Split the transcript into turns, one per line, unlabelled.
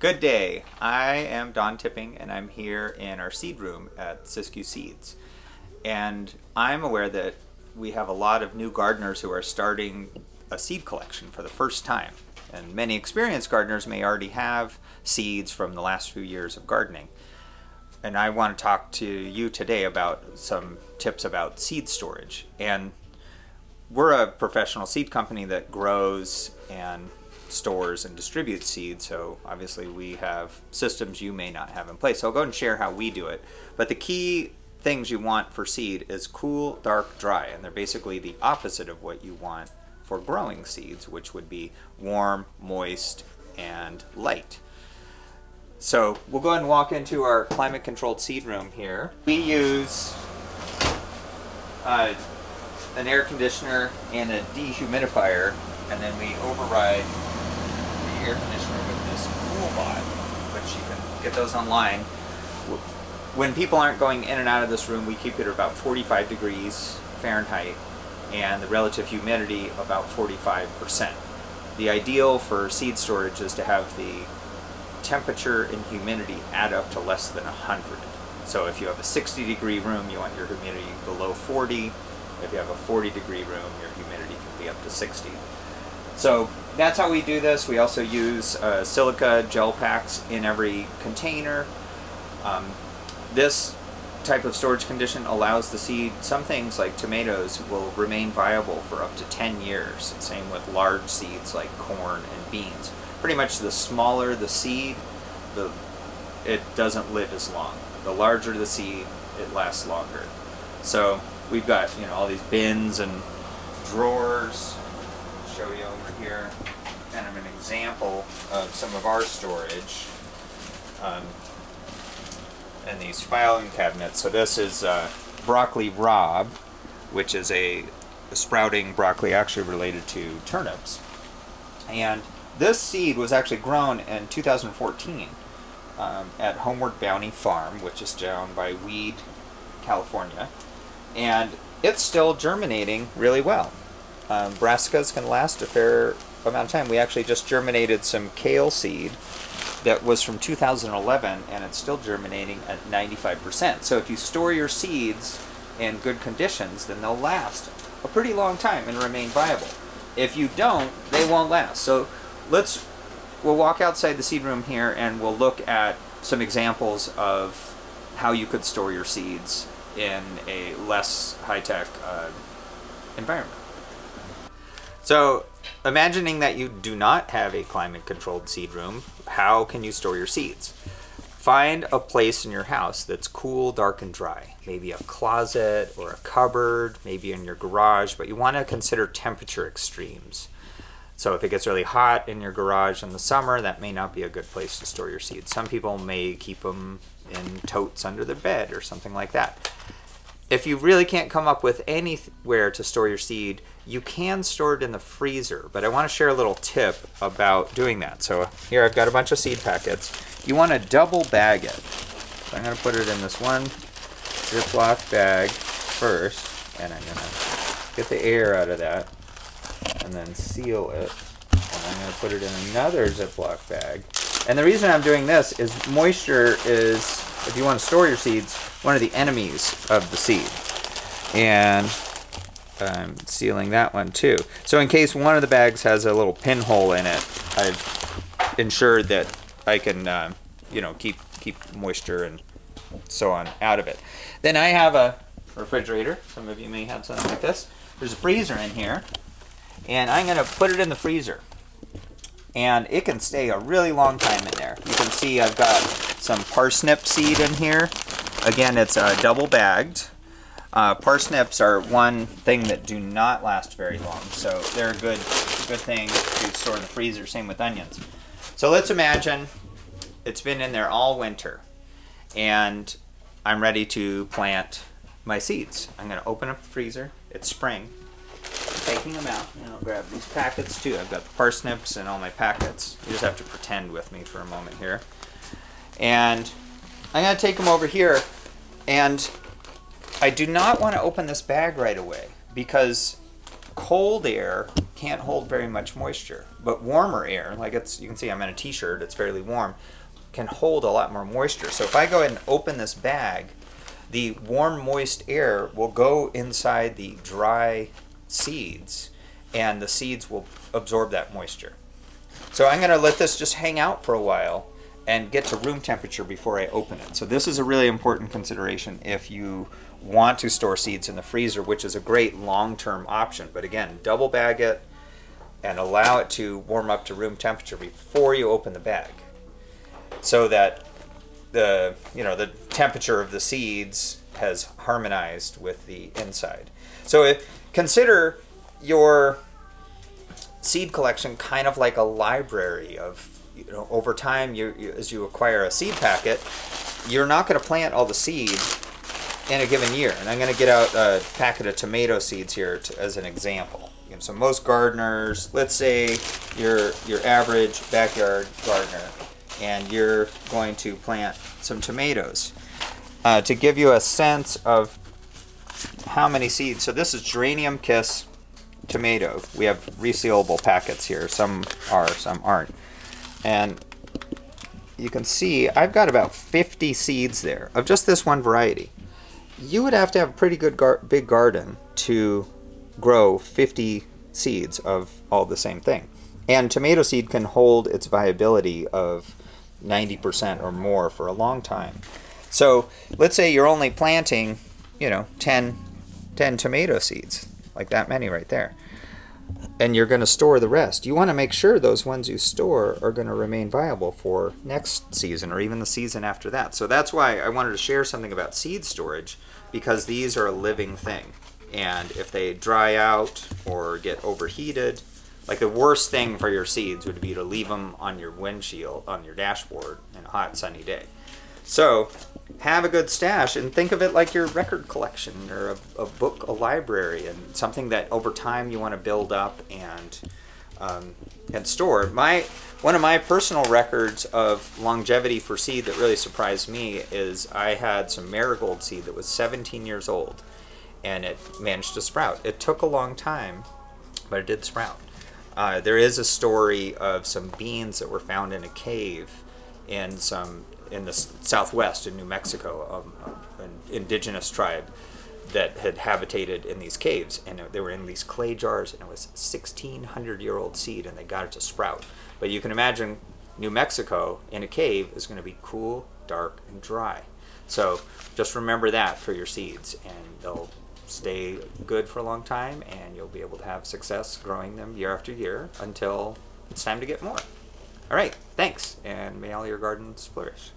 Good day. I am Don Tipping and I'm here in our seed room at Siskiyou Seeds. And I'm aware that we have a lot of new gardeners who are starting a seed collection for the first time. And many experienced gardeners may already have seeds from the last few years of gardening. And I want to talk to you today about some tips about seed storage. And we're a professional seed company that grows and stores and distributes seed. So obviously we have systems you may not have in place. So I'll go and share how we do it. But the key things you want for seed is cool, dark, dry. And they're basically the opposite of what you want for growing seeds, which would be warm, moist, and light. So we'll go ahead and walk into our climate controlled seed room here. We use uh, an air conditioner and a dehumidifier and then we override air conditioner with this CoolBot, which you can get those online. When people aren't going in and out of this room, we keep it at about 45 degrees Fahrenheit and the relative humidity about 45%. The ideal for seed storage is to have the temperature and humidity add up to less than 100. So if you have a 60 degree room, you want your humidity below 40. If you have a 40 degree room, your humidity can be up to 60. So that's how we do this. We also use uh, silica gel packs in every container. Um, this type of storage condition allows the seed, some things like tomatoes will remain viable for up to 10 years. Same with large seeds like corn and beans. Pretty much the smaller the seed, the it doesn't live as long. The larger the seed, it lasts longer. So we've got you know all these bins and drawers. Show you over here kind of an example of some of our storage. Um, and these filing cabinets. So this is uh, broccoli raab, which is a, a, sprouting broccoli actually related to turnips. And this seed was actually grown in 2014 um, at Homeward Bounty Farm, which is down by Weed, California. And it's still germinating really well. Um, brassicas can last a fair amount of time. We actually just germinated some kale seed that was from 2011 and it's still germinating at 95%. So if you store your seeds in good conditions, then they'll last a pretty long time and remain viable. If you don't, they won't last. So let's, we'll walk outside the seed room here and we'll look at some examples of how you could store your seeds in a less high-tech uh, environment. So imagining that you do not have a climate controlled seed room, how can you store your seeds? Find a place in your house that's cool, dark, and dry. Maybe a closet or a cupboard, maybe in your garage, but you want to consider temperature extremes. So if it gets really hot in your garage in the summer, that may not be a good place to store your seeds. Some people may keep them in totes under their bed or something like that. If you really can't come up with anywhere to store your seed, you can store it in the freezer, but I want to share a little tip about doing that. So here I've got a bunch of seed packets. You want to double bag it. So I'm going to put it in this one Ziploc bag first, and I'm going to get the air out of that, and then seal it. And I'm going to put it in another Ziploc bag. And the reason I'm doing this is moisture is, if you want to store your seeds, one of the enemies of the seed. And I'm sealing that one too. So in case one of the bags has a little pinhole in it, I've ensured that I can, uh, you know, keep keep moisture and so on out of it. Then I have a refrigerator. Some of you may have something like this. There's a freezer in here, and I'm going to put it in the freezer. And it can stay a really long time in there. You can see I've got some parsnip seed in here. Again, it's uh, double bagged. Uh, parsnips are one thing that do not last very long, so they're a good, good thing to store in the freezer. Same with onions. So let's imagine it's been in there all winter, and I'm ready to plant my seeds. I'm going to open up the freezer. It's spring. I'm taking them out, and I'll grab these packets too. I've got the parsnips and all my packets. You just have to pretend with me for a moment here. And I'm going to take them over here and I do not want to open this bag right away because cold air can't hold very much moisture. But warmer air, like it's you can see I'm in a t-shirt, it's fairly warm, can hold a lot more moisture. So if I go ahead and open this bag, the warm moist air will go inside the dry seeds and the seeds will absorb that moisture. So I'm going to let this just hang out for a while and get to room temperature before I open it. So this is a really important consideration if you want to store seeds in the freezer, which is a great long-term option. But again, double bag it and allow it to warm up to room temperature before you open the bag so that the you know the temperature of the seeds has harmonized with the inside. So if, consider your seed collection kind of like a library of you know over time you, you as you acquire a seed packet you're not going to plant all the seed in a given year and i'm going to get out a packet of tomato seeds here to, as an example so most gardeners let's say your your average backyard gardener and you're going to plant some tomatoes uh, to give you a sense of how many seeds so this is geranium kiss tomato. We have resealable packets here. Some are, some aren't. And you can see I've got about 50 seeds there of just this one variety. You would have to have a pretty good gar big garden to grow 50 seeds of all the same thing. And tomato seed can hold its viability of 90% or more for a long time. So let's say you're only planting, you know, 10, 10 tomato seeds like that many right there. And you're going to store the rest. You want to make sure those ones you store are going to remain viable for next season or even the season after that. So that's why I wanted to share something about seed storage because these are a living thing. And if they dry out or get overheated, like the worst thing for your seeds would be to leave them on your windshield, on your dashboard in a hot sunny day. So have a good stash and think of it like your record collection or a, a book, a library, and something that over time you want to build up and um, and store. My one of my personal records of longevity for seed that really surprised me is I had some marigold seed that was 17 years old, and it managed to sprout. It took a long time, but it did sprout. Uh, there is a story of some beans that were found in a cave in some in the southwest in New Mexico, um, an indigenous tribe that had habitated in these caves, and they were in these clay jars, and it was 1,600 year old seed, and they got it to sprout. But you can imagine New Mexico in a cave is going to be cool, dark, and dry. So just remember that for your seeds, and they'll stay good for a long time, and you'll be able to have success growing them year after year until it's time to get more. All right, thanks, and may all your gardens flourish.